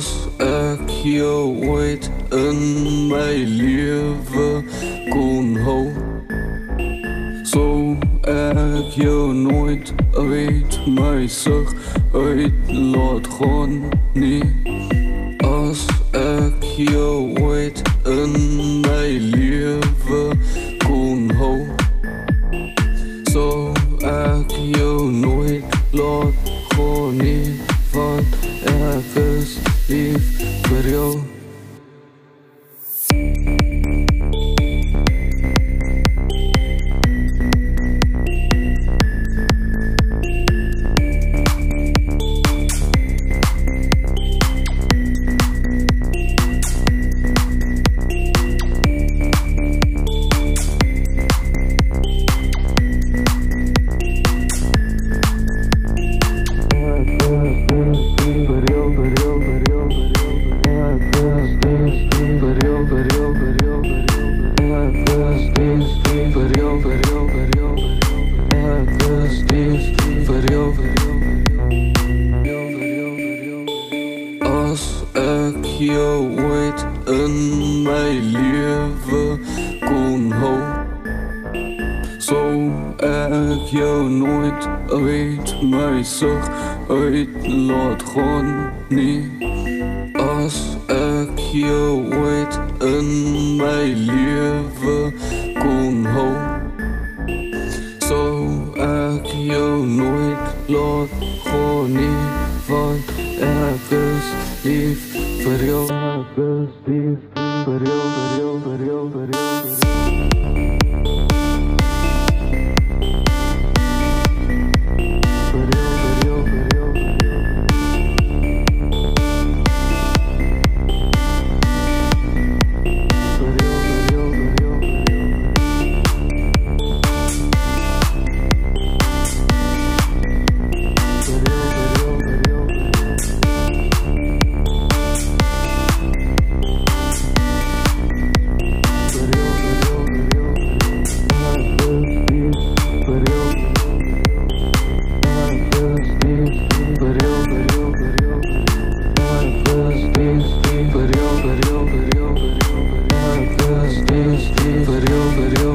As ek jou ooit in my lewe kon hou So ek jou nooit uit my sig uit laat gaan nie. As ek jou ooit in my lewe kon hou So ek jou nooit laat gaan nie Want ek is lief vir jou jou ooit in my lewe kon hou So ek jou nooit uit my sig uit laat gaan nie. As ek jou ooit in my lewe kon hou So ek jou nooit laat gaan nie. Want ek is lief Periodo, periodo, periodo, periodo. Парю, парю, парю, парю, парю, здесь, здесь, парю, парю.